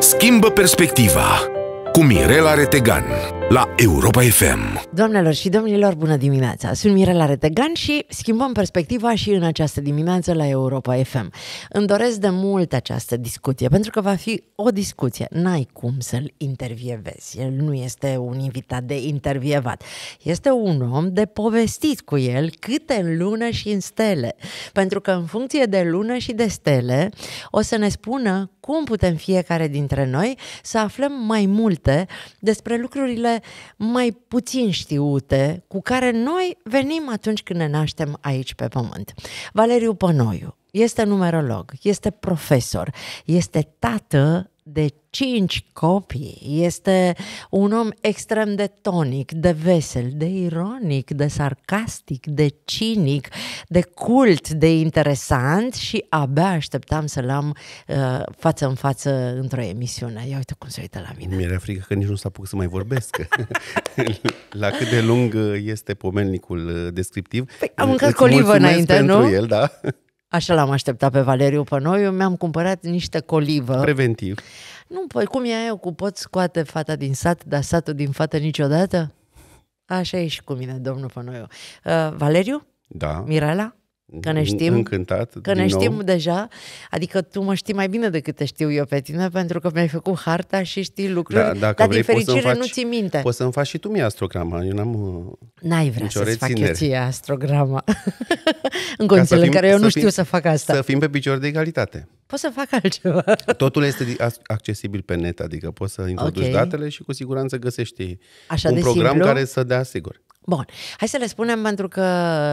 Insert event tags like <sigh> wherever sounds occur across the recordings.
Schimbă perspectiva cu Mirela Retegan la Europa FM. Doamnelor și domnilor, bună dimineața! Sunt Mirela Retegan și schimbăm perspectiva și în această dimineață la Europa FM. Îmi doresc de mult această discuție, pentru că va fi o discuție. N-ai cum să-l intervievezi. El nu este un invitat de intervievat. Este un om de povestit cu el câte în lună și în stele. Pentru că în funcție de lună și de stele o să ne spună cum putem fiecare dintre noi să aflăm mai multe despre lucrurile mai puțin știute cu care noi venim atunci când ne naștem aici pe pământ. Valeriu Pănoiu este numerolog, este profesor, este tată de cinci copii. Este un om extrem de tonic, de vesel, de ironic, de sarcastic, de cinic, de cult, de interesant și abia așteptam să-l am uh, față în față într-o emisiune. Ia uite cum se uită la mine. Mi-era frică că nici nu s-a putut să mai vorbesc. <laughs> la cât de lung este pomelnicul descriptiv. Păi, am mâncat colivă înainte, pentru nu? el, da. Așa l-am așteptat pe Valeriu Pănoiu, mi-am cumpărat niște colivă. Preventiv. Nu, păi cum e eu cu pot scoate fata din sat, dar satul din fată niciodată? Așa e și cu mine, domnul Pănoiu. Uh, Valeriu? Da. Mirela? Că ne știm, Încântat, că ne din știm nou. deja, adică tu mă știi mai bine decât te știu eu pe tine, pentru că mi-ai făcut harta și știi lucruri, Da, dacă dar vrei, din poți să-mi fericire faci- nu ți minte. Poți să-mi faci și tu mie astrograma. Eu n-am... uh, N-ai vrea nicio să-ți fac eu reținere. ție astrograma. <laughs> în ca condițiile în fim- care eu nu să știu fim- să fac asta. Să fim pe picior de egalitate. Pot să fac altceva. Totul este di- as- accesibil pe net, adică poți să introduci Ok. datele și cu siguranță găsești Așa un de program simplu? care să dea sigur. Bun, hai să le spunem pentru că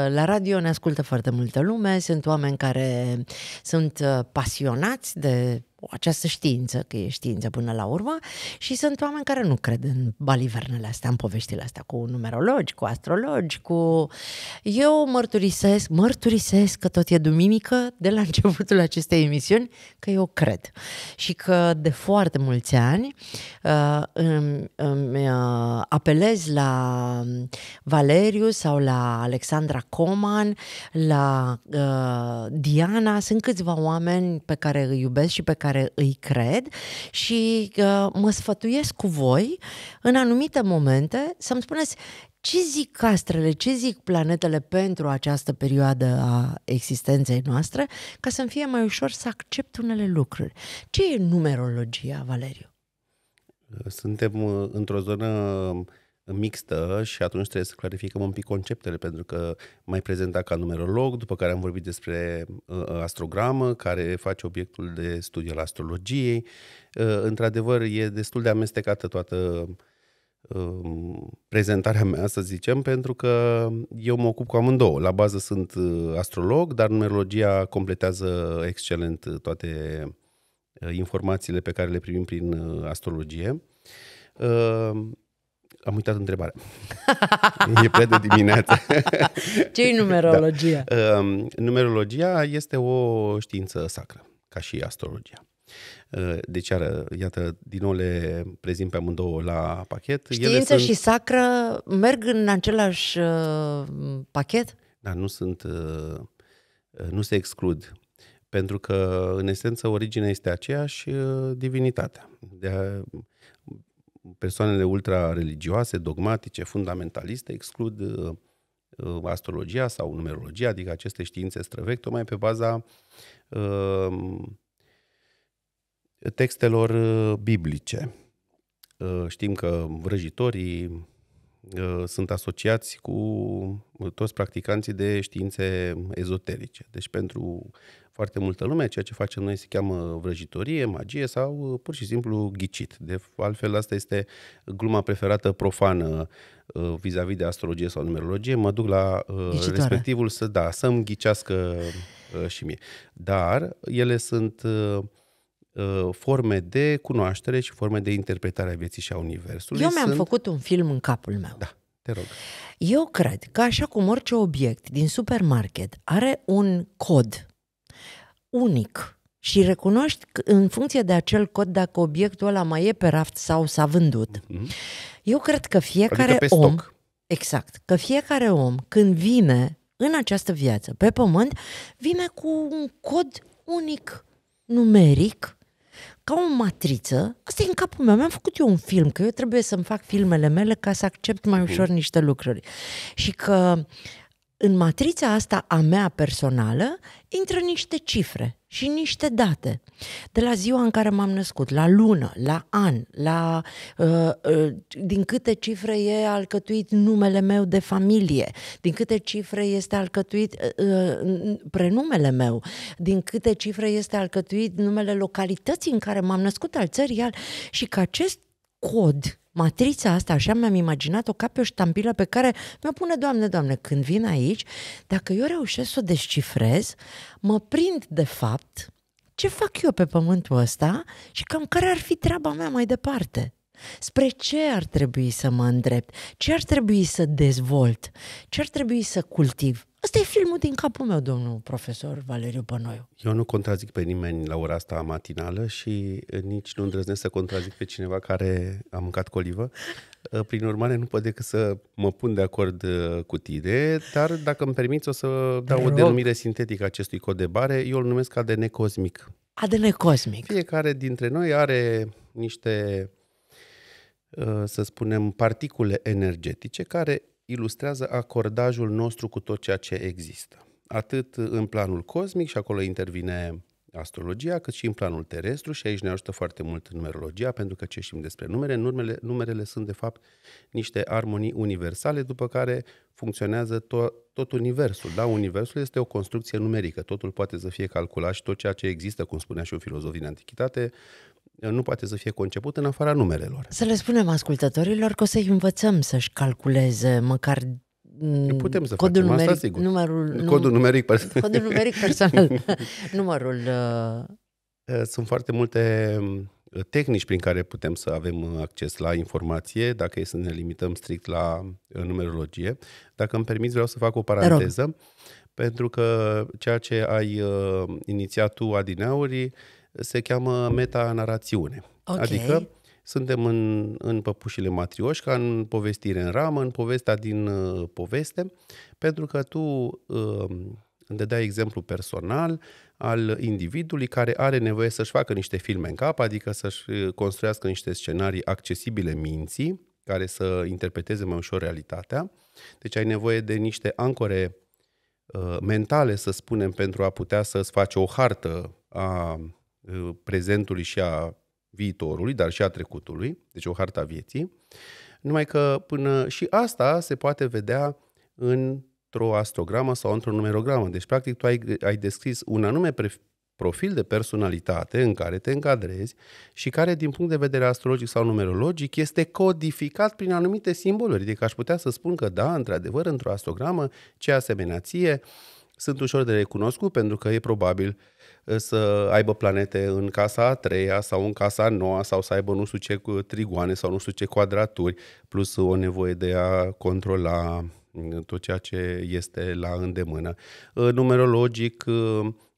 la radio ne ascultă foarte multă lume, sunt oameni care sunt uh, pasionați de această știință, că e știință până la urmă, și sunt oameni care nu cred în balivernele astea, în poveștile astea, cu numerologi, cu astrologi, cu... Eu mărturisesc, mărturisesc că tot e duminică de la <laughs> începutul acestei emisiuni, că eu cred. Și că de foarte mulți ani uh, îmi, îmi uh, apelez la Valeriu sau la Alexandra Coman, la uh, Diana, sunt câțiva oameni pe care îi iubesc și pe care îi cred și uh, mă sfătuiesc cu voi în anumite momente să-mi spuneți ce zic astrele, ce zic planetele pentru această perioadă a existenței noastre, ca să-mi fie mai ușor să accept unele lucruri. Ce e numerologia, Valeriu? Suntem uh, într-o zonă mixtă și atunci trebuie să clarificăm un pic conceptele, pentru că mai prezentat ca numerolog, după care am vorbit despre uh, astrogramă, care face obiectul de studiu al astrologiei. Uh, într-adevăr, e destul de amestecată toată uh, prezentarea mea, să zicem, pentru că eu mă ocup cu amândouă. La bază sunt uh, astrolog, dar numerologia completează excelent uh, toate uh, informațiile pe care le primim prin uh, astrologie. Uh, am uitat întrebarea. <laughs> e prea de dimineață. <laughs> ce e numerologia? Da. Uh, numerologia este o știință sacră, ca și astrologia. Uh, Deci, iară, iată, din nou le prezint pe amândouă la pachet. Știință și sacră merg în același uh, pachet? Da, nu sunt, uh, nu se exclud, pentru că, în esență, originea este aceeași, uh, divinitatea. De a, persoanele ultra-religioase, dogmatice, fundamentaliste exclud uh, uh, astrologia sau numerologia, adică aceste științe străvechi, tocmai pe baza uh, textelor uh, biblice. Uh, Știm că vrăjitorii uh, sunt asociați cu toți practicanții de științe ezoterice. Deci pentru foarte multă lume, ceea ce facem noi se cheamă vrăjitorie, magie sau uh, pur și simplu ghicit. De altfel, asta este gluma preferată profană uh, vis-a-vis de astrologie sau numerologie. Mă duc la uh, Ghicitoare. respectivul să, da, să-mi ghicească uh, și mie. Dar ele sunt uh, uh, forme de cunoaștere și forme de interpretare a vieții și a Universului. Eu mi-am sunt... făcut un film în capul meu. Da, te rog. Eu cred că așa cum orice obiect din supermarket are un cod unic și recunoști că- în funcție de acel cod dacă obiectul ăla mai e pe raft sau s-a vândut. Mhm. Eu cred că fiecare Adică pe om, stoc. exact, că fiecare om când vine în această viață pe pământ, vine cu un cod unic numeric ca o matriță, asta e în capul meu, mi-am făcut eu un film, că eu trebuie să-mi fac filmele mele ca să accept mai ușor niște lucruri. Și că în matrița asta a mea personală intră niște cifre și niște date. De la ziua în care m-am născut, la lună, la an, la uh, uh, din câte cifre e alcătuit numele meu de familie, din câte cifre este alcătuit uh, uh prenumele meu, din câte cifre este alcătuit numele localității în care m-am născut al țării al... și că acest cod matrița asta, așa mi-am imaginat-o ca pe o ștampilă pe care mi-o pune, Doamne, Doamne, când vin aici, dacă eu reușesc să o descifrez, mă prind de fapt ce fac eu pe pământul ăsta și cam care ar fi treaba mea mai departe. Spre ce ar trebui să mă îndrept? Ce ar trebui să dezvolt? Ce ar trebui să cultiv? Asta e filmul din capul meu, domnul profesor Valeriu Pănoiu. Eu nu contrazic pe nimeni la ora asta matinală și nici nu îndrăznesc să contrazic pe cineva care a mâncat colivă. Prin urmare, nu pot decât să mă pun de acord uh, cu tine, dar dacă îmi permiți o să dau o denumire sintetică acestui cod de bare. Eu îl numesc ADN cosmic. ADN cosmic. Fiecare dintre noi are niște, uh, să spunem, particule energetice care ilustrează acordajul nostru cu tot ceea ce există. Atât în planul cosmic, și acolo intervine astrologia, cât și în planul terestru și aici ne ajută foarte mult numerologia, pentru că ce știm despre numere, numerele, numerele sunt de fapt niște armonii universale, după care funcționează to- tot universul. Da? Universul este o construcție numerică, totul poate să fie calculat și tot ceea ce există, cum spunea și un filozof din antichitate, nu poate să fie conceput în afara numerelor. Să le spunem ascultătorilor că o să-i învățăm să-și calculeze măcar Putem să codul facem numeric, asta, sigur. Numărul, codul numeric personal. Codul numeric personal. numărul... Uh... Sunt foarte multe uh, tehnici prin care putem să avem uh, acces la informație, dacă e să ne limităm strict la uh, numerologie. Dacă îmi permiți, vreau să fac o paranteză, pentru că ceea ce ai uh, inițiat tu, Adineauri, se cheamă metanarațiune. Okay. Adică suntem în, în păpușile matrioșca, în povestire în ramă, în povestea din uh, poveste, pentru că tu uh, îmi dai exemplu personal al individului care are nevoie să-și facă niște filme în cap, adică să-și uh, construiască niște scenarii accesibile minții, care să interpreteze mai ușor realitatea. Deci ai nevoie de niște ancore uh, mentale, să spunem, pentru a putea să-ți faci o hartă a uh, prezentului și a viitorului, dar și a trecutului, deci o harta vieții, numai că până și asta se poate vedea într-o astrogramă sau într-o numerogramă. Deci, practic, tu ai, ai descris un anume pre- profil de personalitate în care te încadrezi și care, din punct de vedere astrologic sau numerologic, este codificat prin anumite simboluri. Adică aș putea să spun că, da, într-adevăr, într-o astrogramă, ce asemenea ție, sunt ușor de recunoscut pentru că e probabil uh, să aibă planete în casa a treia sau în casa a noua sau să aibă nu știu ce trigoane sau nu știu ce quadraturi, plus o nevoie de a controla uh, tot ceea ce este la îndemână. Uh, numerologic,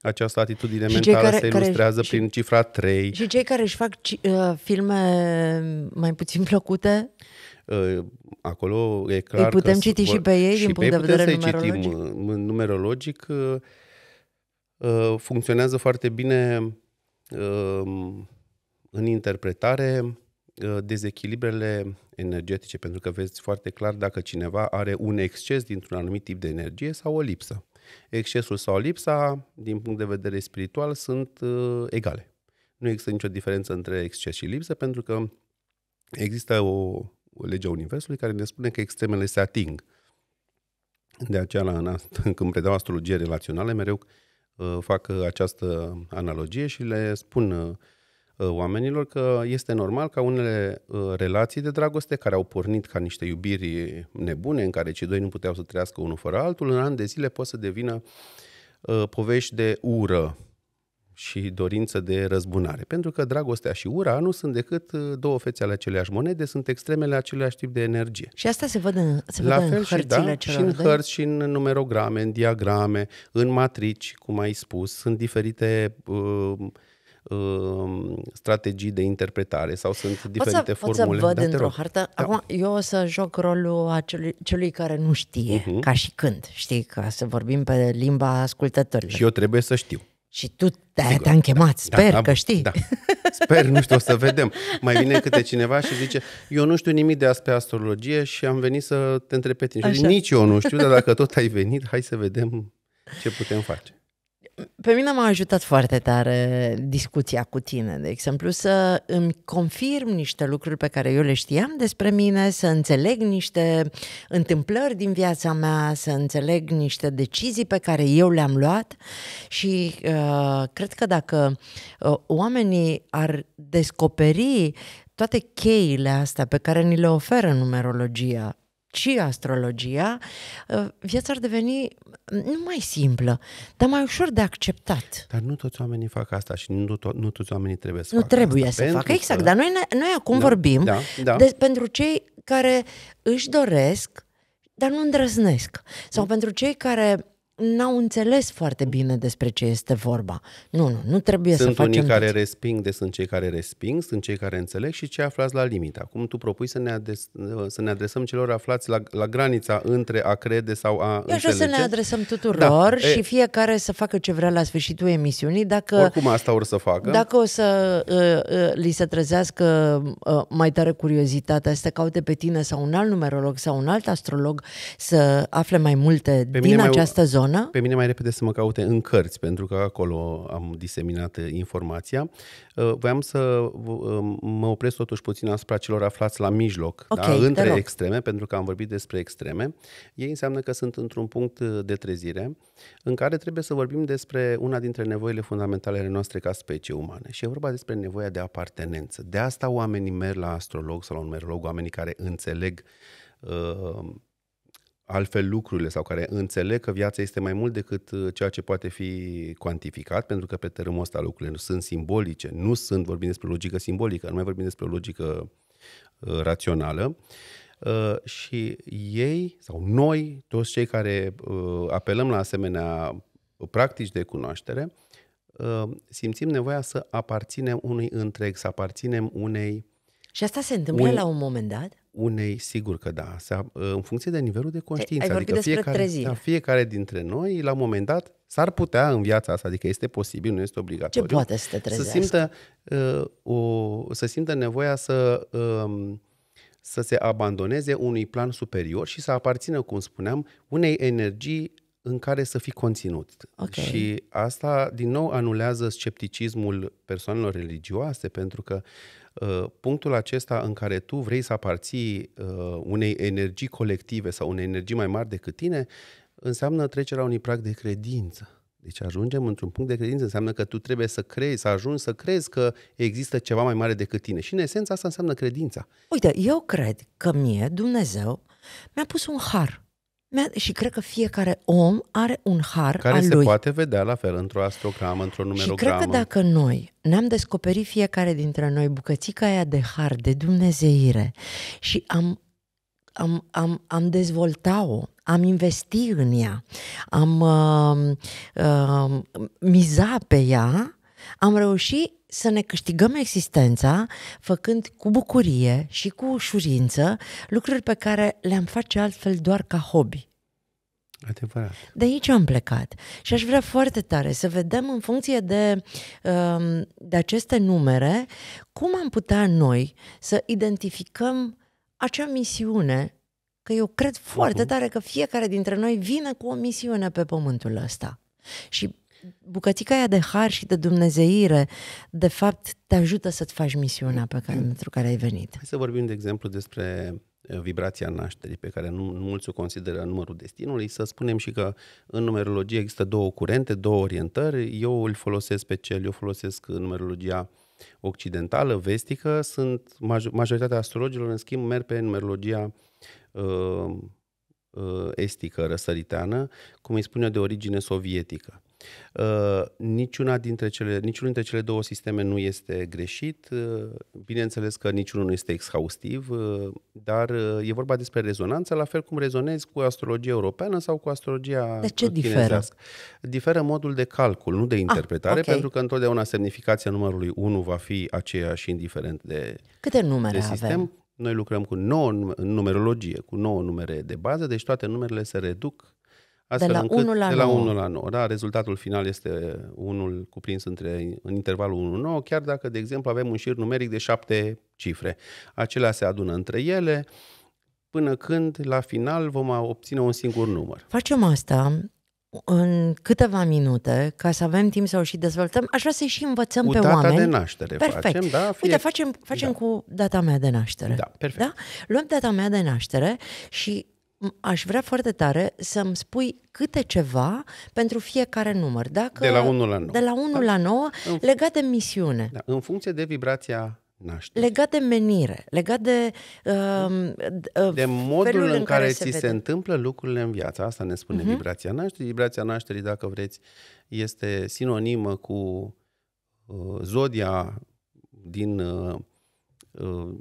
această atitudine și mentală care, se ilustrează care, prin și, cifra 3. Și cei care își fac uh, filme mai puțin plăcute? Uh, acolo e clar Îi putem că citi și pe ei și din punct de vedere numerologic? citim uh, numerologic. Uh, funcționează foarte bine în interpretare dezechilibrele energetice, pentru că vezi foarte clar dacă cineva are un exces dintr-un anumit tip de energie sau o lipsă. Excesul sau lipsa, din punct de vedere spiritual, sunt egale. Nu există nicio diferență între exces și lipsă, pentru că există o legea Universului care ne spune că extremele se ating. De aceea, la, <laughs> când predau astrologie relațională, mereu uh, fac această analogie și le spun uh, oamenilor că este normal ca unele uh, relații de dragoste care au pornit ca niște iubiri nebune, în care cei doi nu puteau să trăiască unul fără altul, în ani de zile pot să devină povești de ură, și dorință de răzbunare. Pentru că dragostea și ura nu sunt decât uh, două fețe ale aceleași monede, sunt extremele aceleași tip de energie. Și asta se văd în, se La văd fel în hărțile și, da, și în hărți, și în numerograme, în diagrame, în matrici, cum ai spus. Sunt diferite uh, uh, strategii de interpretare sau sunt diferite pot să, formule. Pot să văd într-o hartă. Da. Acum, eu o să joc rolul acelui, celui care nu știe, uh-huh. ca și când, știi, ca să vorbim pe limba ascultătorilor. Și eu trebuie să știu. Și tu te te-am chemat, sper da, că știi. Da. Sper, nu știu, o să vedem. Mai vine câte cineva și zice, eu nu știu nimic de asta astrologie și am venit să te întreb pe tine. Și zic, nici eu nu știu, dar dacă tot ai venit, hai să vedem ce putem face. Pe mine m-a ajutat foarte tare discuția cu tine, de exemplu, să îmi confirm niște lucruri pe care eu le știam despre mine, să înțeleg niște întâmplări din viața mea, să înțeleg niște decizii pe care eu le-am luat și uh, cred că dacă uh, oamenii ar descoperi toate cheile astea pe care ni le oferă numerologia, și astrologia, uh, viața ar deveni nu mai simplă, dar mai ușor de acceptat. Dar nu toți oamenii fac asta și nu, to- nu toți oamenii trebuie să nu facă trebuie asta. să facă, Pentru exact. că- Dar noi, ne, noi acum Da, vorbim da, da. De, pentru cei care își doresc, dar nu îndrăznesc. Sau Mm. pentru cei care n-au înțeles foarte bine despre ce este vorba. Nu, nu, nu trebuie Sunt să facem unii care toți. resping, de sunt cei care resping, sunt cei care înțeleg și cei aflați la limită. Acum tu propui să ne, ades- să ne adresăm celor aflați la, la granița între a crede sau a Eu aș vrea să ne înțelege. adresăm tuturor Da, și e- fiecare să facă ce vrea la sfârșitul emisiunii. Dacă Oricum asta or să facă. Dacă o să uh, uh, li se trezească uh, mai tare curiozitatea, să te caute pe tine sau un alt numerolog sau un alt astrolog să afle mai multe Pe din mine mai- această zonă, Pe mine mai repede să mă caute în cărți, pentru că acolo am diseminat uh, informația. Uh, Voiam să uh, mă opresc totuși puțin asupra celor aflați la mijloc, Ok, da? te între rog. extreme, pentru că am vorbit despre extreme. Ei înseamnă că sunt într-un punct uh, de trezire în care trebuie să vorbim despre una dintre nevoile fundamentale ale noastre ca specie umană. Și e vorba despre nevoia de apartenență. De asta oamenii merg la astrolog sau la un numerolog, oamenii care înțeleg uh, altfel lucrurile sau care înțeleg că viața este mai mult decât uh, ceea ce poate fi cuantificat, pentru că pe terenul ăsta lucrurile nu sunt simbolice, nu sunt, vorbim despre logică simbolică, nu mai vorbim despre o logică uh, rațională. Uh, și ei sau noi, toți cei care uh, apelăm la asemenea practici de cunoaștere, uh, simțim nevoia să aparținem unui întreg, să aparținem unei și asta se întâmplă Un- la un moment dat, unei, sigur că da, se, în funcție de nivelul de conștiință. ai vorbit adică despre fiecare, trezire. da, fiecare dintre noi, la un moment dat, s-ar putea în viața asta, adică este posibil, nu este ce obligatoriu, poate să te să trezească? simtă, uh, o, să simtă nevoia să, um, să se abandoneze unui plan superior și să aparțină, cum spuneam, unei energii în care să fii conținut. Ok. Și asta, din nou, anulează scepticismul persoanelor religioase, pentru că uh, punctul acesta în care tu vrei să aparții uh, unei energii colective sau unei energii mai mari decât tine, înseamnă trecerea unui prag de credință. Deci ajungem într-un punct de credință, înseamnă că tu trebuie să crezi, să ajungi să crezi că există ceva mai mare decât tine. Și în esență asta înseamnă credința. Uite, eu cred că mie, Dumnezeu, mi-a pus un har. Mi-a, și cred că fiecare om are un har Care al se lui. poate vedea la fel într-o astrogramă, într-o Și numerogramă. cred că dacă noi ne-am descoperit fiecare dintre noi bucățica aia de har, de dumnezeire și am, am, am, am dezvoltat-o, am investit în ea, am uh, uh, mizat pe ea, am reușit să ne câștigăm existența făcând cu bucurie și cu ușurință lucruri pe care le-am face altfel doar ca hobby. Adevărat. De aici am plecat și aș vrea foarte tare să vedem în funcție de, um, de aceste numere cum am putea noi să identificăm acea misiune, că eu cred foarte tare că fiecare dintre noi vine cu o misiune pe pământul ăsta. Și bucățica aia de har și de dumnezeire, de fapt, te ajută să-ți faci misiunea pe care, pentru care ai venit. Hai să vorbim, de exemplu, despre uh, vibrația nașterii, pe care nu, nu mulți o consideră numărul destinului. Să spunem și că în numerologie există două curente, două orientări. Eu îl folosesc pe cel, eu folosesc numerologia occidentală, vestică. Sunt major- majoritatea astrologilor, în schimb, merg pe numerologia uh, uh, estică, răsăriteană, cum îi spune eu, de origine sovietică. Uh, niciuna dintre cele, niciunul dintre cele două sisteme nu este greșit. Uh, bineînțeles că niciunul nu este exhaustiv, uh, dar uh, e vorba despre rezonanță, la fel cum rezonezi cu astrologia europeană sau cu astrologia De ce diferă? chinezească. Diferă modul de calcul, nu de interpretare, ok. pentru că întotdeauna semnificația numărului 1 va fi aceeași indiferent de, Câte numere de avem? sistem. Noi lucrăm cu 9 nume- în numerologie, cu 9 numere de bază, deci toate numerele se reduc Astfel de la încât, 1 la de la 9. 1 la 9. Da, rezultatul final este unul cuprins între, în intervalul 1-9, chiar dacă, de exemplu, avem un șir numeric de șapte cifre. Acelea se adună între ele până când, la final, vom obține un singur număr. Facem asta în câteva minute, ca să avem timp să o și dezvoltăm. Aș vrea să și învățăm Cu pe data oameni. de naștere Perfect. facem, da? Uite, facem, facem da. cu data mea de naștere. Da, perfect. Da? Luăm data mea de naștere și m- aș vrea foarte tare să-mi spui câte ceva pentru fiecare număr. Dacă, De la 1 la 9. De la 1 Da. la 9, În- legat de misiune, Da, în funcție de vibrația nașterii. legat de menire, legat de... Uh, de modul felul în, în care, care ți se se, vede. întâmplă lucrurile în viață. Asta ne spune Mhm. vibrația nașterii. Vibrația nașterii, dacă vreți, este sinonimă cu uh, zodia din, uh, uh,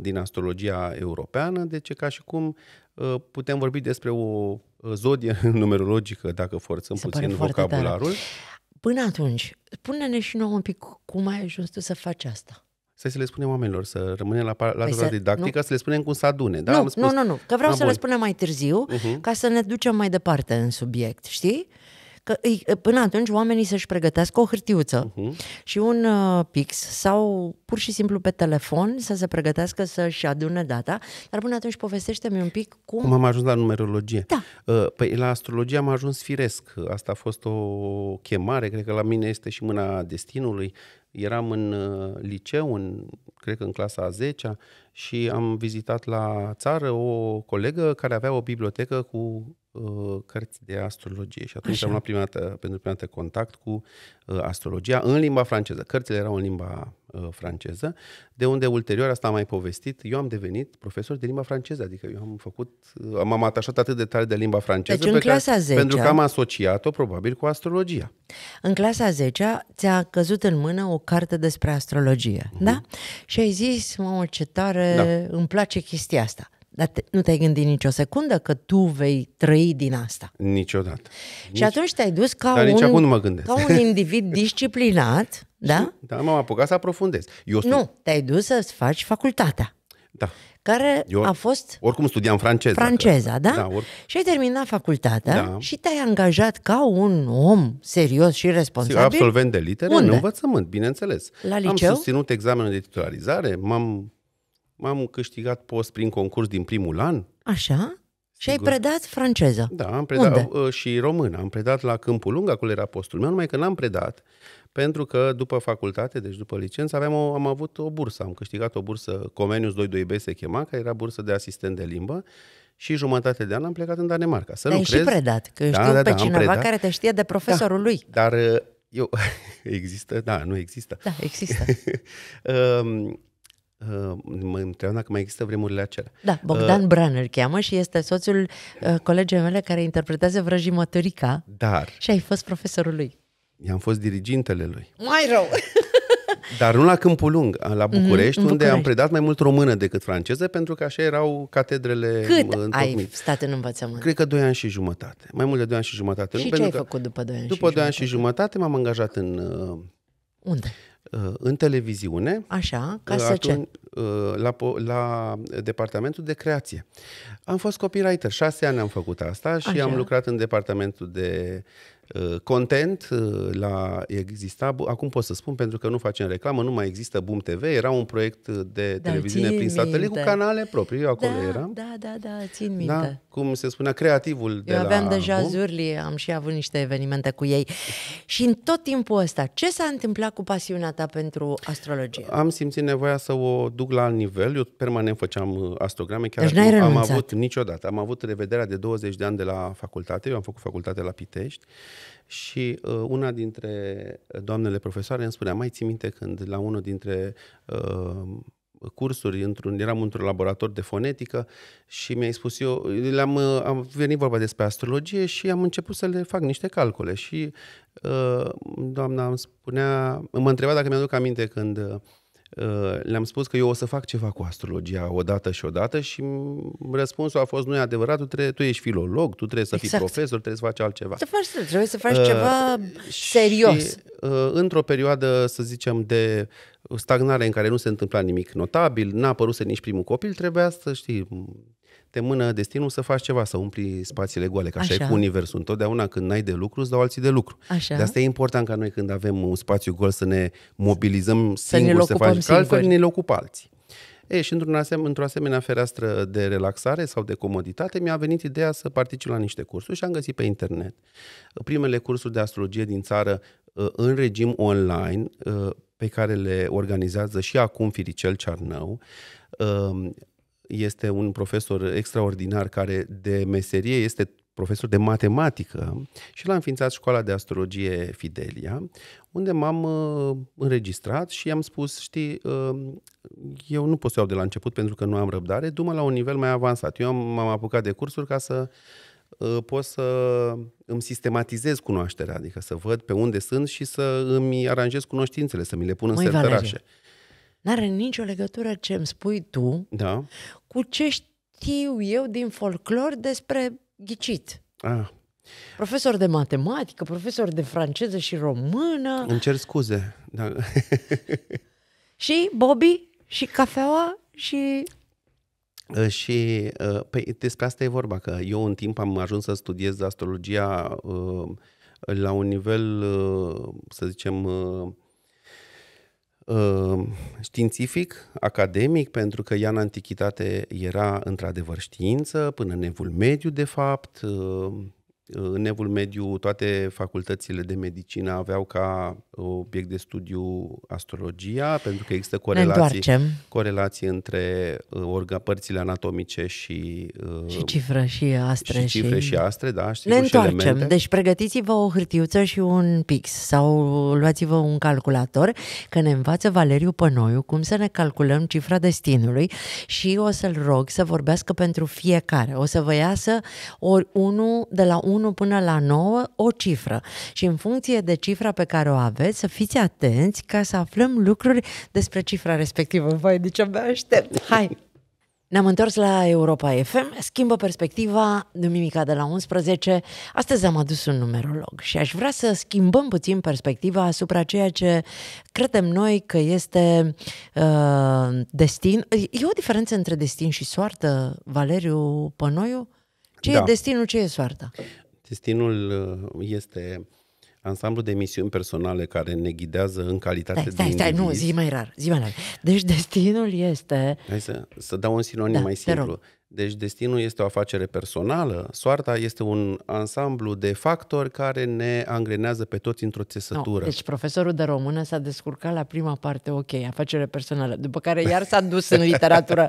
din astrologia europeană, deci e ca și cum uh, putem vorbi despre o uh, zodie <laughs> numerologică, dacă forțăm Se pare puțin foarte tare. vocabularul. Până atunci, spune-ne și nouă un pic cum ai ajuns tu să faci asta. Să le spunem oamenilor, să rămânem la latura Păi să- didactică, să le spunem cum să adune. Da, nu, am spus. nu, nu, nu, că vreau Ah, să le bun. spunem mai târziu, Mhm. ca să ne ducem mai departe în subiect, știi? Că îi- până atunci oamenii să-și pregătească o hârtiuță Mhm. și un uh, pix sau pur și simplu pe telefon să se pregătească să-și adune data, dar până atunci povestește-mi un pic cum... Cum am ajuns la numerologie? Da. Uh, Păi la astrologie am ajuns firesc. Asta a fost o chemare, cred că la mine este și mâna destinului. Eram în uh, liceu, în, cred că în clasa a 10 și am vizitat la țară o colegă care avea o bibliotecă cu uh, cărți de astrologie și atunci Așa. am luat prima dată, pentru prima dată contact cu uh, astrologia în limba franceză. Cărțile erau în limba uh, franceză, de unde ulterior, asta am mai povestit, eu am devenit profesor de limba franceză, adică eu am făcut, uh, m-am atașat atât de tare de limba franceză Deci în pe care- clasa 10-a pentru că am asociat-o probabil cu astrologia. În clasa 10 ți-a căzut în mână o carte despre astrologie, Mhm. da? Și ai zis, mamă, ce tare îmi place chestia asta. Dar te, nu te-ai gândit nicio secundă că tu vei trăi din asta. Niciodată. Și atunci te-ai dus ca Dar nici un, acum nu mă gândesc. ca un <laughs> individ disciplinat, da? Da, m-am apucat să aprofundez. Eu studi- Nu, te-ai dus să-ți faci facultatea, Da. care Eu- a fost Oricum studiam franceză. franceza, că- da? Da, or... Și ai terminat facultatea Da. și te-ai angajat ca un om serios și responsabil. absolvent de litere Unde? în învățământ, bineînțeles. La Am liceu? susținut examenul de titularizare, m-am, m-am câștigat post prin concurs din primul an. Așa? Și ai Sigur. predat franceză. Da, am predat Unde? uh, și român. Am predat la Câmpul Lung, acolo era postul meu, numai că n-am predat pentru că după facultate, deci după licență, aveam o, am avut o bursă. Am câștigat o bursă Comenius 22B se chema, care era bursă de asistent de limbă și jumătate de an am plecat în Danemarca. Să Dar nu ai crezi, și predat, că eu Da, știu da, pe da, am cineva predat. care te știe de profesorul lui. dar uh, eu... <laughs> există? Da, nu există. Da, există. <laughs> Um, uh, mă întreabă dacă mai există vremurile acelea. Da, Bogdan Branner cheamă și este soțul uh, colegii mele care interpretează Vrăjii Măturica Dar și ai fost profesorul lui. i-am fost dirigintele lui. Mai rău! <laughs> Dar nu la Câmpul Lung, la București, în unde am București. predat mai mult română decât franceză, pentru că așa erau catedrele Cât uh, ai întocmite. stat în învățământ? Cred că doi ani și jumătate. Mai mult de doi ani și jumătate. Și ce pentru ai că făcut după doi ani După și doi ani și jumătate? jumătate m-am angajat în, uh, Unde? Uh, în televiziune. Așa, ca Uh, să ce? atunci, uh, La, po- la departamentul de creație. Am fost copywriter, șase ani am făcut asta și Așa. am lucrat în departamentul de uh, content. uh, La exista, bu- acum pot să spun pentru că nu facem reclamă, nu mai există Boom TV, era un proiect de Da, televiziune țin prin satelit cu minte. canale proprii, eu acolo da, eram. da, da, da, țin minte. Da, cum se spunea, creativul de Eu aveam la deja Boom. Zurli, am și avut niște evenimente cu ei. Și în tot timpul ăsta, ce s-a întâmplat cu pasiunea ta pentru astrologie? Am simțit nevoia să o duc la alt nivel. Eu permanent făceam uh, astrograme. Chiar Deci n-ai acum am renunțat. avut niciodată. Am avut revederea de 20 de ani de la facultate. Eu am făcut facultate la Pitești și uh, una dintre doamnele profesoare îmi spunea, mai ții minte când la unul dintre uh, cursuri, într-un, eram într-un laborator de fonetică și mi-ai spus eu, le-am, uh, am venit vorba despre astrologie și am început să le fac niște calcule. Și uh, doamna îmi spunea, mă întreba dacă mi-aduc aminte când uh, le-am spus că eu o să fac ceva cu astrologia odată și odată și m- răspunsul a fost nu e adevărat, tu, trebuie, tu ești filolog, tu trebuie să fii Exact. profesor, trebuie să faci altceva. Să faci, trebuie să faci ceva serios. Și, uh, într-o perioadă, să zicem, de stagnare în care nu se întâmpla nimic notabil, n-a apărut nici primul copil, trebuia să știi, te mână destinul să faci ceva, să umpli spațiile goale, că așa, Așa. e cu universul. Întotdeauna când n-ai de lucru, îți dau alții de lucru. Așa. De asta e important ca noi când avem un spațiu gol să ne mobilizăm ne-l singuri, să, ocupăm facem, că altfel singuri. ne le ocupă alții. E, și într-un asem- într-o asemenea fereastră de relaxare sau de comoditate, mi-a venit ideea să particip la niște cursuri și am găsit pe internet primele cursuri de astrologie din țară uh, în regim online, uh, pe care le organizează și acum Firicel Cearnău. Uh, Este un profesor extraordinar care de meserie este profesor de matematică și l-a înființat școala de astrologie Fidelia, unde m-am uh, înregistrat și i-am spus, știi, uh, eu nu pot să iau de la început pentru că nu am răbdare, du-mă la un nivel mai avansat. Eu am, m-am apucat de cursuri ca să uh, pot să îmi sistematizez cunoașterea, adică să văd pe unde sunt și să îmi aranjez cunoștințele, să mi le pun în Măi, sertărașe. Valerie. N-are nicio legătură ce îmi spui tu Da? Cu ce știu eu din folclor despre ghicit. Ah, Profesor de matematică, profesor de franceză și română îmi cer scuze. Da. <laughs> și Bobby și cafeaua și... Uh, Și uh, păi, despre asta e vorba, că eu în timp am ajuns să studiez astrologia uh, la un nivel, uh, să zicem, uh, uh, științific, academic, pentru că ea în antichitate era într-adevăr știință, până în evul mediu, de fapt. Uh, În evul mediu, toate facultățile de medicină aveau ca obiect de studiu astrologia, pentru că există Ne corelații întoarcem corelații între uh, orga, părțile anatomice și, uh, și cifră și astre și cifre și astre, da, și, Ne sigur, și întoarcem. elemente. Deci pregătiți-vă o hârtiuță și un pix sau luați-vă un calculator că ne învață Valeriu Pănoiu cum să ne calculăm cifra destinului și o să-l rog să vorbească pentru fiecare. O să vă iasă ori 1 de la 1 până la 9 o cifră și în funcție de cifra pe care o aveți să fiți atenți ca să aflăm lucruri despre cifra respectivă. Vai, de ce abia aștept. Hai! Ne-am întors la Europa FM, schimbă perspectiva, Duminica de la 11. Astăzi am adus un numerolog și aș vrea să schimbăm puțin perspectiva asupra ceea ce credem noi că este uh, destin. E o diferență între destin și soartă, Valeriu Pănoiu? Ce Da. e destinul, ce e soarta? Destinul uh, este ansamblu de misiuni personale care ne ghidează în calitate Stai, stai, de stai, nu, indivizi. zi mai rar, zi mai rar. Deci destinul este... Hai să, să dau un sinonim Da, mai te rog. simplu. Deci destinul este o afacere personală, soarta este un ansamblu de factori care ne angrenează pe toți într-o Nu, țesătură. deci profesorul de română s-a descurcat la prima parte, ok, afacere personală, după care iar s-a dus în <laughs> literatură.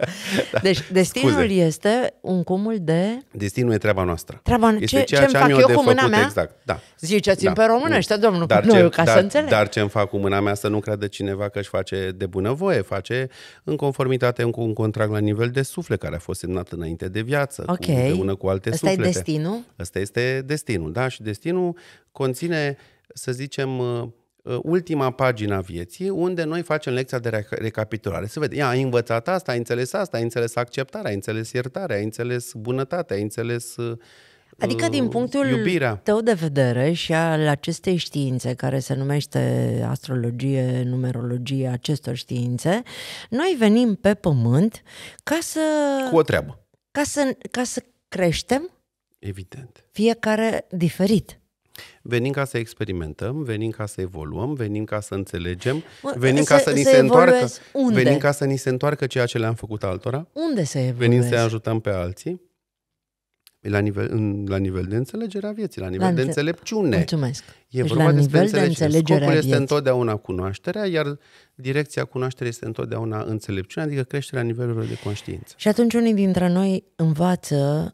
Deci destinul Scuze. este un cumul de... Destinul e treaba noastră. Treaba, Este ce, ceea ce-mi ce am fac eu eu de cu mâna făcut, mea? exact, da. Ziceți-mi Da. pe românește, domnul Dar Pănoiu, ce, ca dar, să înțeleg. dar ce îmi fac cu mâna mea să nu creadă cineva că își face de bunăvoie, face în conformitate cu un contract la nivel de suflet care a fost semnat înainte de viață, Ok. cu, împreună cu alte Ăsta e suflete. destinul? Ăsta este destinul, da? Și destinul conține, să zicem, uh, uh, ultima pagină a vieții, unde noi facem lecția de reca- recapitulare. Să vedem, ia, ai învățat asta, ai înțeles asta, ai înțeles acceptarea, ai înțeles iertarea, ai înțeles bunătatea, ai înțeles uh, Adică din uh, punctul iubirea. tău de vedere și al acestei științe care se numește astrologie, numerologie, acestor științe, noi venim pe pământ ca să, Cu o treabă, ca să, ca să creștem evident. fiecare diferit. Venim ca să experimentăm, venim ca să evoluăm, venim ca să înțelegem, Mă, venim să- ca să ni să se întoarcă, evoluezi unde? venim ca să ni se întoarcă ceea ce le-am făcut altora, Unde să evoluezi? venim să ajutăm pe alții la nivel, în, la nivel de înțelegere a vieții, la nivel La de înțe- înțelepciune. Mulțumesc. E deci vorba la despre nivel de înțelegere. înțelegere Scopul a este vieții. întotdeauna cunoașterea, iar direcția cunoașterii este întotdeauna înțelepciunea, adică creșterea nivelurilor de conștiință. Și atunci unii dintre noi învață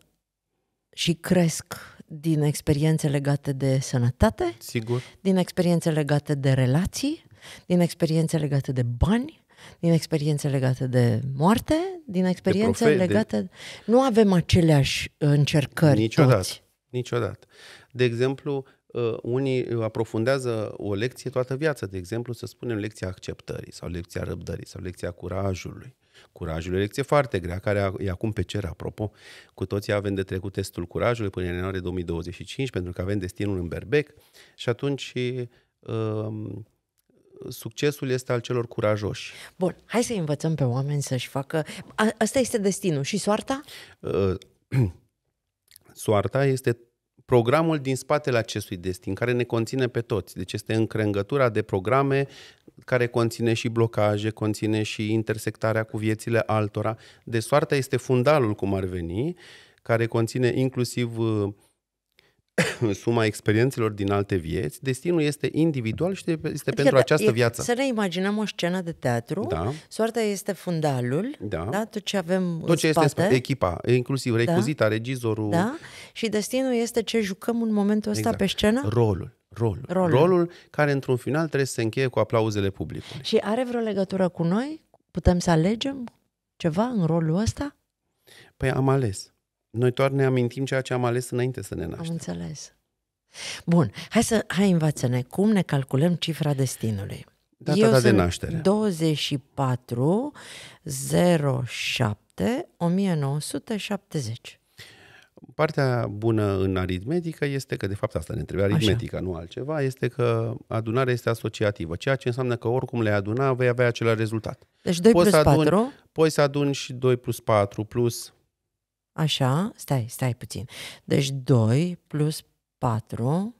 și cresc din experiențe legate de sănătate, Sigur? din experiențe legate de relații, din experiențe legate de bani, din experiențe legate de moarte, din experiențe profe- de- legate... Nu avem aceleași încercări Niciodată. toți. Niciodată. De exemplu, uh, unii aprofundează o lecție toată viața. De exemplu, să spunem lecția acceptării sau lecția răbdării sau lecția curajului. Curajul e o lecție foarte grea, care e acum pe cer, apropo. Cu toții avem de trecut testul curajului până în ianuarie 2025, pentru că avem destinul în berbec și atunci um, succesul este al celor curajoși. Bun, hai să învățăm pe oameni să-și facă... A, asta este destinul. Și soarta? Uh, <clears throat> soarta este programul din spatele acestui destin, care ne conține pe toți. Deci este încrengătura de programe care conține și blocaje, conține și intersectarea cu viețile altora. De soarta este fundalul, cum ar veni, care conține inclusiv uh, <coughs> suma experiențelor din alte vieți, destinul este individual și este adică pentru da, această e, viață. Să ne imaginăm o scenă de teatru, Da. soarta este fundalul, Da. da? tot ce avem Tot ce în este spate, echipa, inclusiv recuzita, regizorul, da? și destinul este ce jucăm în momentul ăsta Exact. pe scenă? rolul. Rolul. Rolul. rolul care într-un final trebuie să se încheie cu aplauzele publicului. Și are vreo legătură cu noi? Putem să alegem ceva în rolul ăsta? Păi am ales. Noi doar ne amintim ceea ce am ales înainte să ne Am naștem. înțeles. Bun, hai să hai învață-ne cum ne calculăm cifra destinului. Data Eu ta de sunt naștere. 24 07 1970. Partea bună în aritmetică este că, de fapt, asta ne trebuie, aritmetica, nu altceva, este că adunarea este asociativă, ceea ce înseamnă că oricum le aduna, vei avea același rezultat. Deci 2 Poți plus să aduni- 4, Poți să aduni și 2 plus 4 plus așa, stai, stai puțin. Deci 2 plus 4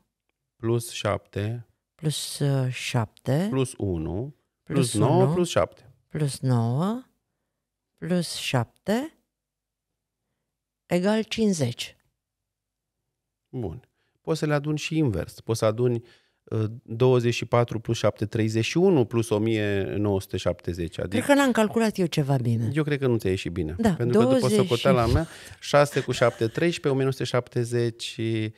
plus 7 plus 7 plus 1 plus plus 9 unu. plus 7. plus 9 plus 7 egal 50. Bun. Poți să le aduni și invers. Poți să aduni uh, 24 plus 7, 31 plus 1970. Adică Cred că n-am calculat eu ceva bine. Eu cred că nu ți-a ieșit bine. Da, Pentru că după 20 socoteala mea, 6 cu 7, 13, 1970 și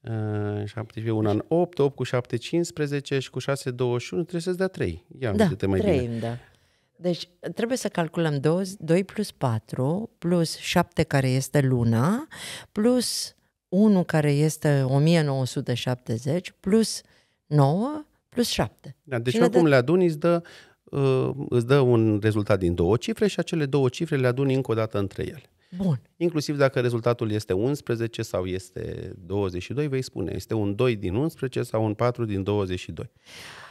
uh, 17, un an 8, 8 cu 7, 15 și cu 6, 21, trebuie să-ți dea 3. Ia Da, uite-te mai 3 bine. îmi dă. Deci trebuie să calculăm 2, 2 plus 4 plus 7 care este luna plus 1 care este 1970 plus 9 plus 7. Da, deci Și ne oricum dă- le aduni, îți dă, uh, îți dă un rezultat din două cifre și acele două cifre le aduni încă o dată între ele. Bun. Inclusiv dacă rezultatul este 11 sau este 22, vei spune, este un 2 din 11 sau un 4 din 22.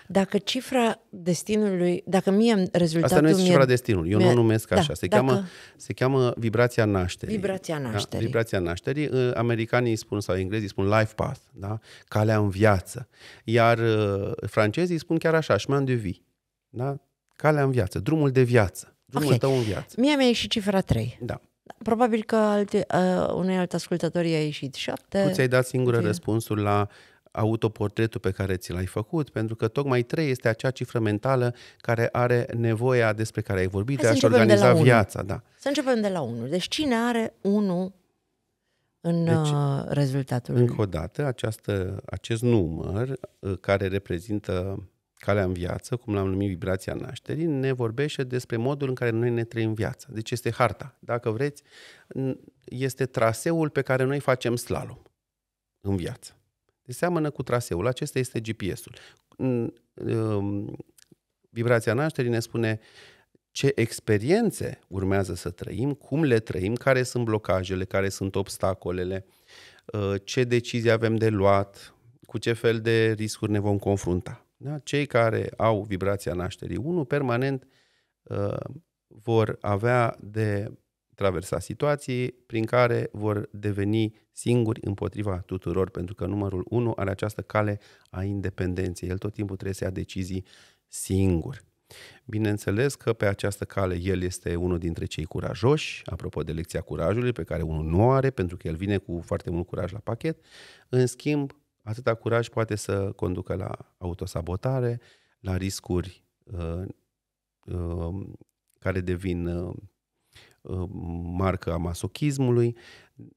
Dacă cifra destinului, dacă mie rezultatul Asta nu este mie, cifra destinului, eu nu mie- o numesc da, așa. Se, dacă- cheamă, se cheamă vibrația nașterii. Vibrația nașterii. Da? Vibrația nașterii. Uh, Americanii spun, sau englezii spun life path, da? calea în viață. Iar uh, francezii spun chiar așa, chemin de vie. Da? Calea în viață, drumul de viață, drumul Ok. tău în viață. Mie mi-a ieșit cifra 3. Da. Probabil că alte, uh, unui alt ascultător i-a ieșit 7. Tu ți-ai dat singură Uite. răspunsul la autoportretul pe care ți l-ai făcut, pentru că tocmai 3 este acea cifră mentală care are nevoia despre care ai vorbit, Hai de să a-și începem de la organiza unu. viața. Da. Să începem de la 1. Deci cine are 1 în Deci, uh, rezultatul? Încă o dată, această, acest număr uh, care reprezintă calea în viață, cum l-am numit vibrația nașterii, ne vorbește despre modul în care noi ne trăim viața. Deci este harta. Dacă vreți, n- este traseul pe care noi facem slalom în viață. Deci seamănă cu traseul. Acesta este GPS-ul. N- um, Vibrația nașterii ne spune ce experiențe urmează să trăim, cum le trăim, care sunt blocajele, care sunt obstacolele, uh, ce decizii avem de luat, cu ce fel de riscuri ne vom confrunta. Da? Cei care au vibrația nașterii 1 permanent uh, vor avea de traversa situații prin care vor deveni singuri împotriva tuturor, pentru că numărul 1 are această cale a independenței. El tot timpul trebuie să ia decizii singur. Bineînțeles că pe această cale el este unul dintre cei curajoși, apropo de lecția curajului, pe care unul nu o are, pentru că el vine cu foarte mult curaj la pachet. În schimb, atâta curaj poate să conducă la autosabotare, la riscuri uh, uh, care devin uh, uh, marcă a masochismului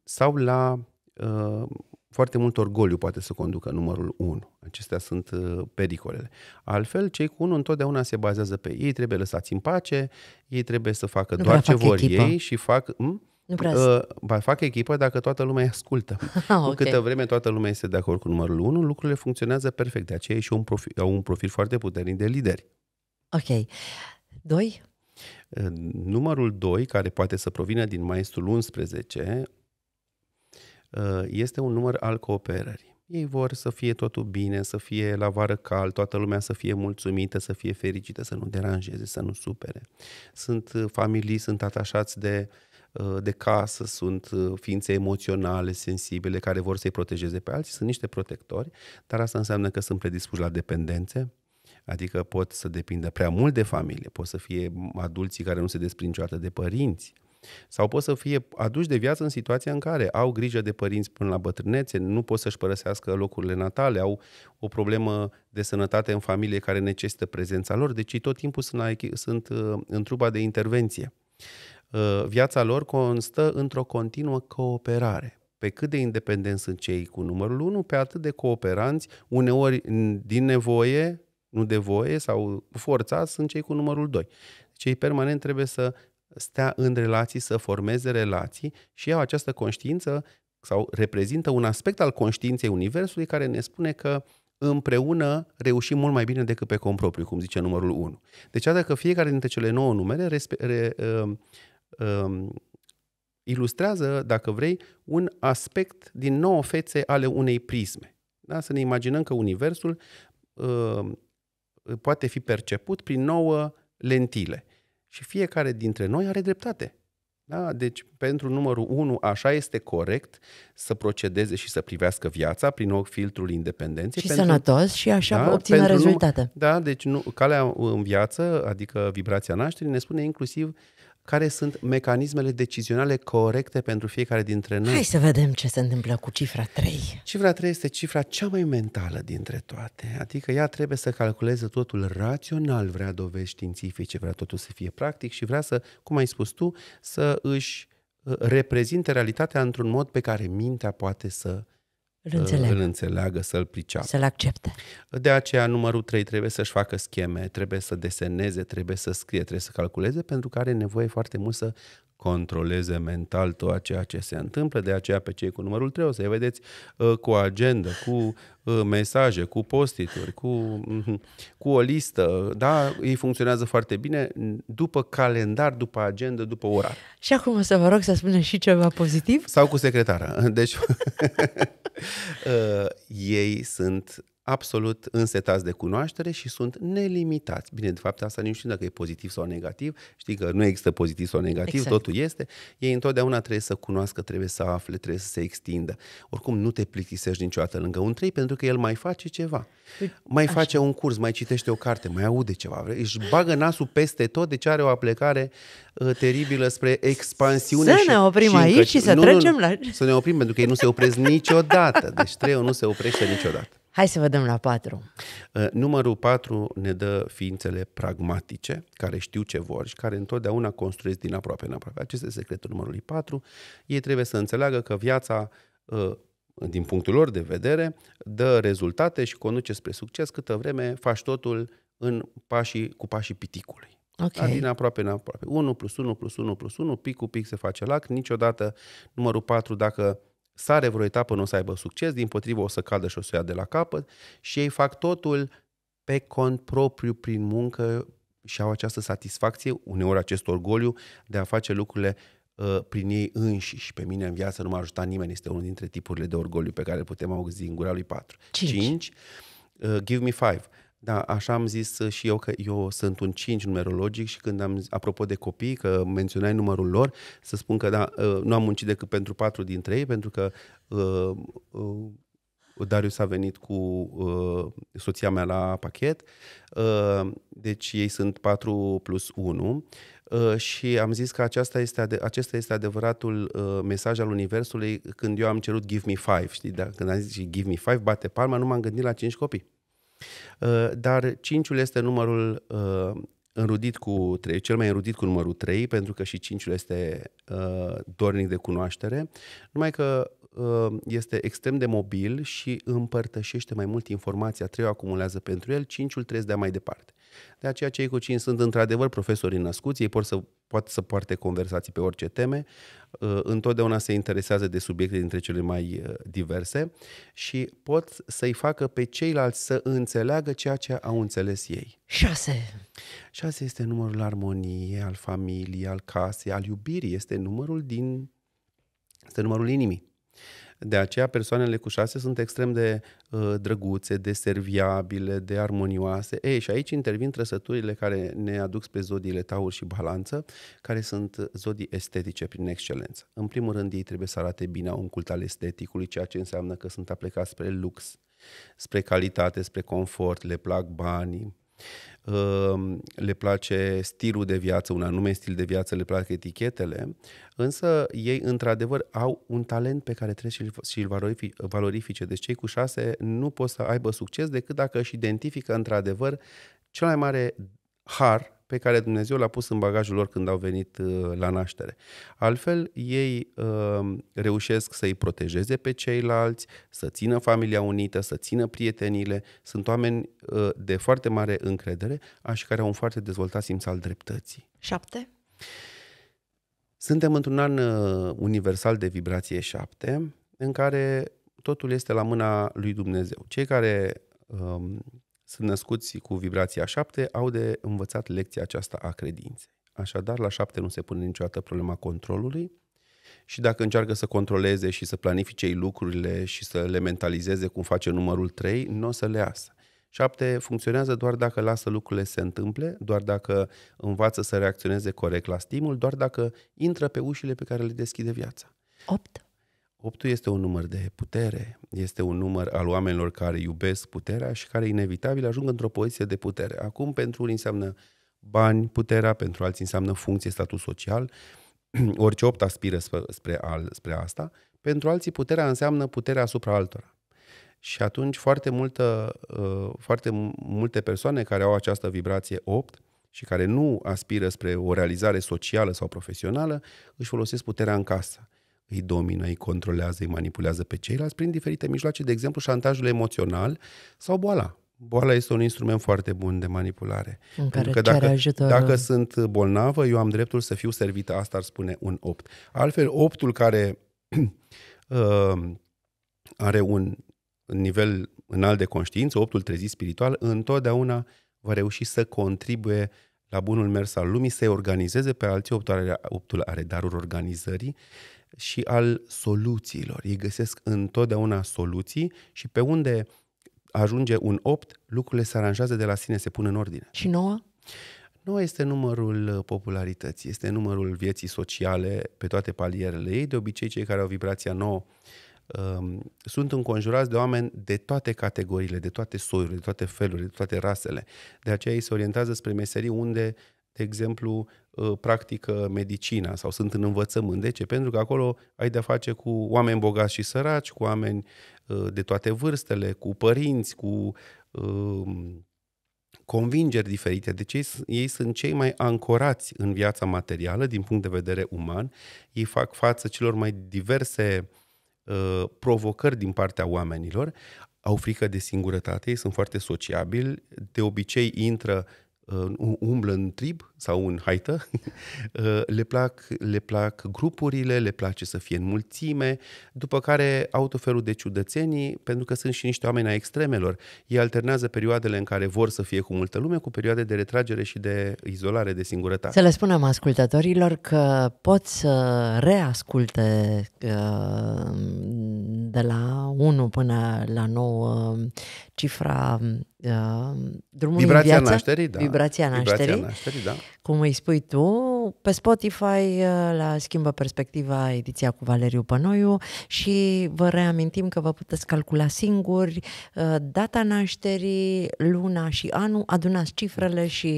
sau la uh, foarte mult orgoliu poate să conducă numărul 1. Acestea sunt uh, pericolele. Altfel, cei cu 1 întotdeauna se bazează pe ei, trebuie lăsați în pace, ei trebuie să facă Nu doar prea ce fac vor echipă. ei și fac... Hm? Nu prea Uh, ba, fac echipă dacă toată lumea îi ascultă. <laughs> Ah, Cu ok. câtă vreme toată lumea este de acord cu numărul 1, lucrurile funcționează perfect. De aceea ei și au un profil, au un profil foarte puternic de lideri. Ok. 2? Uh, Numărul 2, care poate să provină din maestrul 11, uh, este un număr al cooperării. Ei vor să fie totul bine, să fie la vară cald, toată lumea să fie mulțumită, să fie fericită, să nu deranjeze, să nu supere. Sunt uh, familii, sunt atașați de, uh, de casă, sunt uh, ființe emoționale, sensibile, care vor să-i protejeze pe alții, sunt niște protectori, dar asta înseamnă că sunt predispuși la dependențe, adică pot să depindă prea mult de familie, pot să fie adulții care nu se desprind niciodată de părinți, sau pot să fie aduși de viață în situația în care au grijă de părinți până la bătrânețe, nu pot să-și părăsească locurile natale, au o problemă de sănătate în familie care necesită prezența lor, deci tot timpul sunt, sunt uh, în trupa de intervenție. Uh, viața lor constă într-o continuă cooperare. Pe cât de independenți sunt cei cu numărul 1, pe atât de cooperanți, uneori din nevoie, nu de voie sau forțați, sunt cei cu numărul 2. Cei permanent trebuie să stea în relații, să formeze relații și au această conștiință sau reprezintă un aspect al conștiinței Universului care ne spune că împreună reușim mult mai bine decât pe propriu, cum zice numărul 1. Deci, că fiecare dintre cele nouă numere respe- re, uh, uh, ilustrează, dacă vrei, un aspect din nouă fețe ale unei prisme. Da? Să ne imaginăm că Universul uh, poate fi perceput prin nouă lentile. Și fiecare dintre noi are dreptate. Da? Deci, pentru numărul 1, așa este corect să procedeze și să privească viața prin ochi filtrul independenței. Și pentru, sănătos și așa da, obține rezultate. Num- da, deci nu, calea în viață, adică vibrația nașterii, ne spune inclusiv care sunt mecanismele decizionale corecte pentru fiecare dintre noi. Hai să vedem ce se întâmplă cu cifra 3. Cifra 3 este cifra cea mai mentală dintre toate, adică ea trebuie să calculeze totul rațional, vrea dovezi științifice, vrea totul să fie practic și vrea să, cum ai spus tu, să își uh, reprezinte realitatea într-un mod pe care mintea poate să îl înțeleagă. îl înțeleagă, să-l priceapă. Să-l accepte. De aceea numărul 3 trebuie să-și facă scheme, trebuie să deseneze, trebuie să scrie, trebuie să calculeze, pentru că are nevoie foarte mult să controleze mental tot ceea ce se întâmplă, de aceea pe cei cu numărul 3 o să-i vedeți uh, cu agenda, cu uh, mesaje, cu postituri, cu, uh, cu o listă, da, ei funcționează foarte bine după calendar, după agenda, după orar. Și acum o să vă rog să spuneți și ceva pozitiv? Sau cu secretara. <laughs> Deci, <laughs> uh, ei sunt absolut însetați de cunoaștere și sunt nelimitați. Bine, de fapt asta nu știu dacă e pozitiv sau negativ, știi că nu există pozitiv sau negativ, exact. totul este. Ei întotdeauna trebuie să cunoască, trebuie să afle, trebuie să se extindă. Oricum nu te plictisești niciodată lângă un trei pentru că el mai face ceva. Păi, mai Așa. face un curs, mai citește o carte, mai aude ceva, își bagă nasul peste tot, deci are o aplecare uh, teribilă spre expansiune. Să și, ne oprim și aici și să nu, trecem nu, la... Să ne oprim pentru că ei nu se opresc niciodată. Deci treiul nu se oprește niciodată. Hai să vedem la 4. Uh, numărul 4 ne dă ființele pragmatice, care știu ce vor și care întotdeauna construiesc din aproape în aproape. Acesta este secretul numărului 4. Ei trebuie să înțeleagă că viața, uh, din punctul lor de vedere, dă rezultate și conduce spre succes câtă vreme faci totul în pașii, cu pașii piticului. Okay. Da, din aproape în aproape. 1 plus 1 plus 1 plus 1, pic cu pic se face lac. Niciodată numărul 4, dacă sare vreo etapă, nu o să aibă succes, din potrivă o să cadă și o să ia de la capăt și ei fac totul pe cont propriu, prin muncă și au această satisfacție, uneori acest orgoliu de a face lucrurile uh, prin ei înșiși. Pe mine în viață nu m-a ajutat nimeni, este unul dintre tipurile de orgoliu pe care putem auzi în gura lui 4. 5. 5 uh, give me 5. Da, așa am zis și eu că eu sunt un 5 numerologic și când am, apropo de copii, că menționai numărul lor, să spun că da, ă, nu am muncit decât pentru patru dintre ei, pentru că uh, uh, Darius a venit cu uh, soția mea la pachet, uh, deci ei sunt 4 plus 1 uh, și am zis că aceasta este, ade- acesta este adevăratul uh, mesaj al Universului când eu am cerut Give Me 5, știi, da? când am zis Give Me 5, bate palma, nu m-am gândit la 5 copii. Uh, dar 5 este numărul uh, înrudit cu 3, cel mai înrudit cu numărul 3, pentru că și 5 este uh, dornic de cunoaștere, numai că este extrem de mobil și împărtășește mai mult informația, 3 acumulează pentru el, 5 trebuie să dea mai departe. De aceea cei cu 5 sunt într-adevăr profesori născuți, ei pot să, pot să poarte conversații pe orice teme, uh, întotdeauna se interesează de subiecte dintre cele mai uh, diverse și pot să-i facă pe ceilalți să înțeleagă ceea ce au înțeles ei. 6. 6 este numărul armoniei, al familiei, al casei, al iubirii, este numărul din este numărul inimii. De aceea persoanele cu șase sunt extrem de uh, drăguțe, de serviabile, de armonioase. Ei, și aici intervin trăsăturile care ne aduc spre zodiile taur și balanță, care sunt zodii estetice prin excelență. În primul rând, ei trebuie să arate bine, au un cult al esteticului, ceea ce înseamnă că sunt aplicați spre lux, spre calitate, spre confort, le plac banii, Ehm, le place stilul de viață, un anume stil de viață, le plac etichetele, însă ei într-adevăr au un talent pe care trebuie și îl valorifice. Deci cei cu șase nu pot să aibă succes decât dacă își identifică într-adevăr cel mai mare har pe care Dumnezeu l-a pus în bagajul lor când au venit uh, la naștere. Altfel, ei uh, reușesc să-i protejeze pe ceilalți, să țină familia unită, să țină prietenile. Sunt oameni uh, de foarte mare încredere, și care au un foarte dezvoltat simț al dreptății. Șapte? Suntem într-un an uh, universal de vibrație șapte, în care totul este la mâna lui Dumnezeu. Cei care um, sunt născuți cu vibrația 7, au de învățat lecția aceasta a credinței. Așadar, la 7 nu se pune niciodată problema controlului și dacă încearcă să controleze și să planifice lucrurile și să le mentalizeze cum face numărul 3, nu o să le iasă. 7 funcționează doar dacă lasă lucrurile să se întâmple, doar dacă învață să reacționeze corect la stimul, doar dacă intră pe ușile pe care le deschide viața. 8. Optul este un număr de putere, este un număr al oamenilor care iubesc puterea și care inevitabil ajung într-o poziție de putere. Acum pentru unii înseamnă bani, puterea, pentru alții înseamnă funcție, statut social, <clears throat> orice opt aspiră spre, al, spre asta, pentru alții puterea înseamnă puterea asupra altora. Și atunci foarte, multă, uh, foarte multe persoane care au această vibrație 8 și care nu aspiră spre o realizare socială sau profesională, își folosesc puterea în casă îi domină, îi controlează, îi manipulează pe ceilalți prin diferite mijloace, de exemplu șantajul emoțional sau boala. Boala este un instrument foarte bun de manipulare. În care că dacă, ajutor... dacă sunt bolnavă, eu am dreptul să fiu servită, asta ar spune un opt. Altfel, optul care <clears throat> uh, are un nivel înalt de conștiință, optul trezit spiritual, întotdeauna va reuși să contribuie la bunul mers al lumii, să-i organizeze pe alții, optul are, optul are darul organizării și al soluțiilor. Ei găsesc întotdeauna soluții și pe unde ajunge un opt, lucrurile se aranjează de la sine, se pun în ordine. Și nouă? Nu este numărul popularității, este numărul vieții sociale pe toate palierele ei. De obicei, cei care au vibrația nouă um, sunt înconjurați de oameni de toate categoriile, de toate soiurile, de toate felurile, de toate rasele. De aceea ei se orientează spre meserii unde de exemplu, ă, practică medicina sau sunt în învățământ. De ce? Pentru că acolo ai de-a face cu oameni bogați și săraci, cu oameni ă, de toate vârstele, cu părinți, cu um, convingeri diferite. Deci ei, ei sunt cei mai ancorați în viața materială din punct de vedere uman. Ei fac față celor mai diverse uh, provocări din partea oamenilor. Au frică de singurătate, ei sunt foarte sociabili, de obicei intră uh, umblă în trib sau în haită, <laughs> uh, le, plac, le plac grupurile, le place să fie în mulțime, după care au tot felul de ciudățenii, pentru că sunt și niște oameni a extremelor. Ei alternează perioadele în care vor să fie cu multă lume cu perioade de retragere și de izolare, de singurătate. Să le spunem ascultătorilor că pot să reasculte uh, de la 1 până la 9 cifra uh, drumului Vibrația în viață, nașterii, da. vibrația nașterii, Vibrația nașterii da. Cum îi spui tu, pe Spotify uh, la Schimbă Perspectiva, ediția cu Valeriu Pănoiu și vă reamintim că vă puteți calcula singuri uh, data nașterii, luna și anul, adunați cifrele și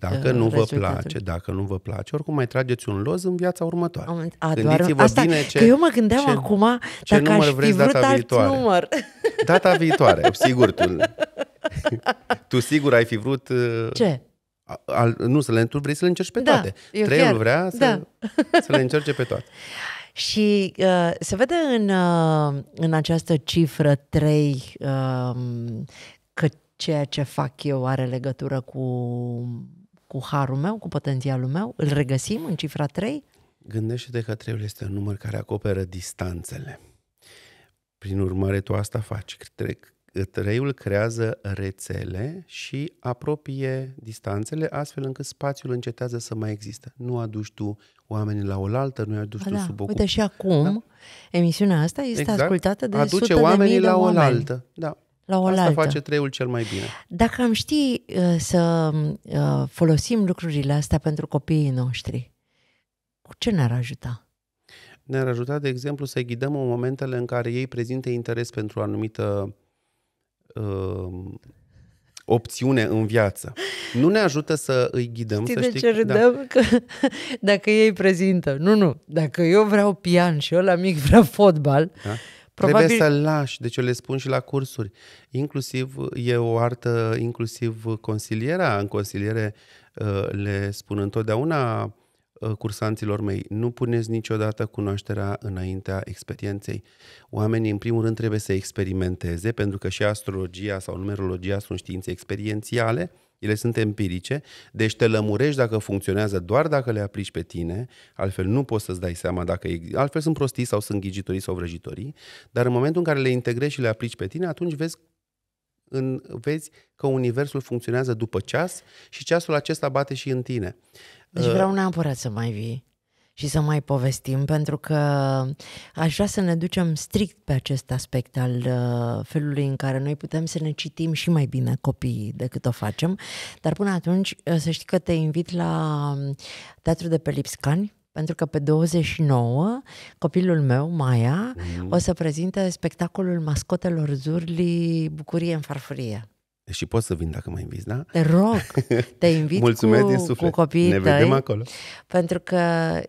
Dacă uh, nu vă rezultatul. place, dacă nu vă place, oricum mai trageți un loz în viața următoare. Am- A, doar, Gândiți-vă asta, bine ce, că eu mă gândeam ce, acum ce dacă număr aș fi vreți vrut data alt viitoare. număr. Data viitoare, sigur, tu, <laughs> tu sigur ai fi vrut... uh, Ce? Al, nu să le tu vrei să le încerci pe Da, toate. eu Treiul chiar, vrea să, da. <laughs> să le încerce pe toate. Și uh, se vede în, uh, în această cifră 3 uh, că ceea ce fac eu are legătură cu, cu harul meu, cu potențialul meu? Îl regăsim în cifra 3? Gândește-te că treiul este un număr care acoperă distanțele. Prin urmare, tu asta faci. Tre- Trăiul creează rețele și apropie distanțele astfel încât spațiul încetează să mai existe. Nu aduci tu oamenii la oaltă, nu i aduci da, tu sub o Uite și acum, da? emisiunea asta este exact. ascultată de Aduce sute oamenii de mii la de oameni. oaltă. Da. La oaltă. Asta face trăiul cel mai bine. Dacă am ști uh, să uh, folosim lucrurile astea pentru copiii noștri, cu ce ne-ar ajuta? Ne-ar ajuta, de exemplu, să ghidăm în momentele în care ei prezintă interes pentru o anumită uh, opțiune în viață. Nu ne ajută să îi ghidăm. Știi să de știi, ce râdăm? Da. Că <laughs> dacă ei prezintă, nu, nu, dacă eu vreau pian și eu la mic vreau fotbal, Da? probabil... Trebuie să lași, deci eu le spun și la cursuri. Inclusiv e o artă, inclusiv consiliera. În consiliere uh, le spun întotdeauna uh, cursanților mei, nu puneți niciodată cunoașterea înaintea experienței. Oamenii, în primul rând, trebuie să experimenteze, pentru că și astrologia sau numerologia sunt științe experiențiale, ele sunt empirice, deci te lămurești dacă funcționează doar dacă le aplici pe tine, altfel nu poți să-ți dai seama dacă e, altfel sunt prostii sau sunt ghicitorii sau vrăjitorii, dar în momentul în care le integrezi și le aplici pe tine, atunci vezi în, vezi că universul funcționează după ceas și ceasul acesta bate și în tine. Deci vreau neapărat să mai vii și să mai povestim, pentru că aș vrea să ne ducem strict pe acest aspect al uh, felului în care noi putem să ne citim și mai bine copiii decât o facem. Dar până atunci, uh, să știi că te invit la um, Teatru de pe Lipscani, pentru că pe 29 copilul meu, Maia, mm. o să prezinte spectacolul mascotelor Zurli Bucurie în farfurie. Și poți să vin dacă mă inviți, da? Te rog, te <laughs> invit Mulțumesc cu, din suflet. cu copiii Ne vedem tăi, acolo. pentru că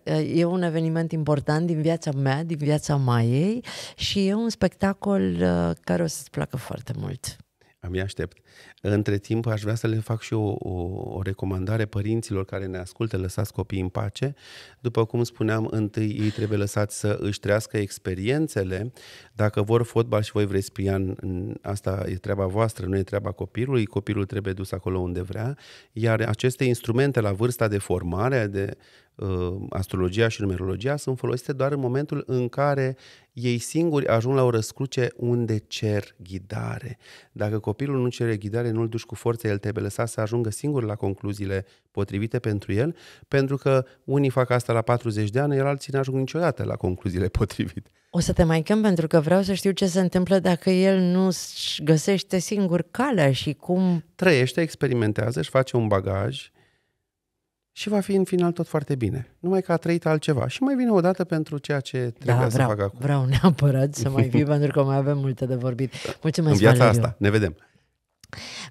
uh, e un eveniment important din viața mea, din viața Maiei și e un spectacol uh, care o să-ți placă foarte mult. Abia aștept. Între timp, aș vrea să le fac și o, o, o recomandare părinților care ne ascultă, lăsați copiii în pace. După cum spuneam, întâi ei trebuie lăsați să își trăiască experiențele. Dacă vor fotbal și voi vreți pian, asta e treaba voastră, nu e treaba copilului. Copilul trebuie dus acolo unde vrea. Iar aceste instrumente la vârsta de formare, de uh, astrologia și numerologia, sunt folosite doar în momentul în care ei singuri ajung la o răscruce unde cer ghidare. Dacă copilul nu cere ghidare, nu-l duci cu forță, el trebuie lăsat să ajungă singur la concluziile potrivite pentru el, pentru că unii fac asta la 40 de ani, iar alții n-ajung niciodată la concluziile <laughs> potrivite. O să te mai chem pentru că vreau să știu ce se întâmplă dacă el nu își găsește singur calea și cum... Trăiește, experimentează, își face un bagaj și va fi în final tot foarte bine. Numai că a trăit altceva. Și mai vine o dată pentru ceea ce trebuia da, vreau, să facă acum. vreau neapărat să mai vii <laughs> pentru că mai avem multe de vorbit. Mulțumesc, în viața Valeriu. asta. Ne vedem.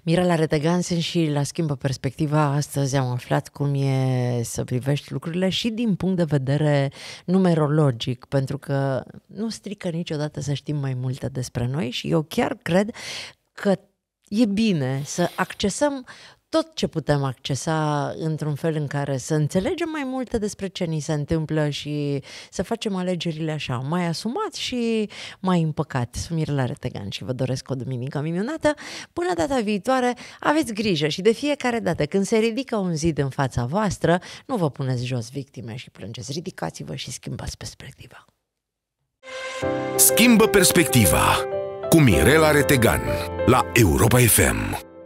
Mirela Retegan sunt și la Schimbă Perspectiva. Astăzi am aflat cum e să privești lucrurile și din punct de vedere numerologic, pentru că nu strică niciodată să știm mai multe despre noi și eu chiar cred că e bine să accesăm tot ce putem accesa într-un fel în care să înțelegem mai multe despre ce ni se întâmplă și să facem alegerile așa, mai asumat și mai împăcat. Sunt Mirela Retegan și vă doresc o duminică minunată. Până data viitoare, aveți grijă și de fiecare dată când se ridică un zid în fața voastră, nu vă puneți jos victime și plângeți. Ridicați-vă și schimbați perspectiva. Schimbă perspectiva cu Mirela Retegan la Europa FM.